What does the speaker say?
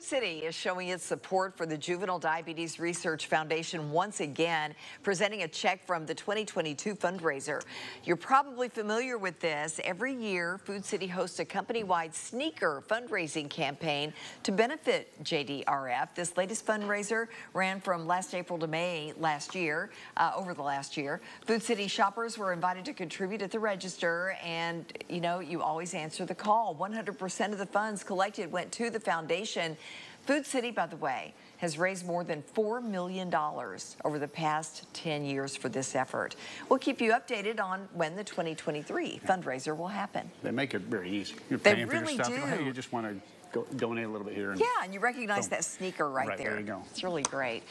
Food City is showing its support for the Juvenile Diabetes Research Foundation once again, presenting a check from the 2022 fundraiser. You're probably familiar with this. Every year, Food City hosts a company-wide sneaker fundraising campaign to benefit JDRF. This latest fundraiser ran from last April to May last year, uh, over the last year. Food City shoppers were invited to contribute at the register, and you know, you always answer the call. 100% of the funds collected went to the foundation. Food City, by the way, has raised more than $4 million over the past 10 years for this effort. We'll keep you updated on when the 2023 fundraiser will happen. They make it very easy. You're They paying for really your stuff. You do. hey, you just want to go, donate a little bit here. And Yeah, and you recognize that sneaker right, Right, there. there you go. It's really great.